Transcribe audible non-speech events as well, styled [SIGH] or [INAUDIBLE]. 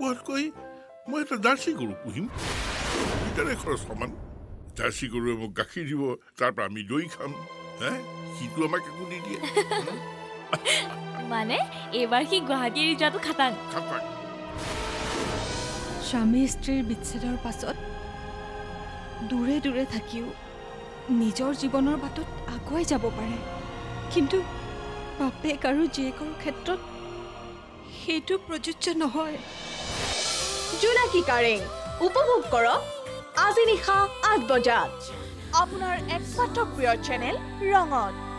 পোৱাতকৈ মই এটা জাৰ্চি গৰু পুহিম। দুইটাৰে খৰচ সমান জাৰ্চি গৰুৱে মোক গাখীৰ দিব তাৰ পৰা আমি দৈ খাম হে? সিটো আমাক একো নিদিয়ে। [LAUGHS] মানে এইবাৰ সি গুৱাহাটী এৰি যোৱাটো খাটাং। স্বামী স্ত্ৰীৰ বিচ্ছেদৰ পাছত দূৰে দূৰে থাকিও নিজৰ জীৱনৰ বাটত আগুৱাই যাব পাৰে। কিন্তু বাপেক আৰু জীয়েকৰ ক্ষেত্ৰত সেইটো প্ৰযোজ্য নহয়। জোনাকী কাৰেং উপভোগ কৰক আজি নিশা আঠ বজাত। আপোনাৰ একমাত্ৰ প্ৰিয় চেনেল ৰঙত।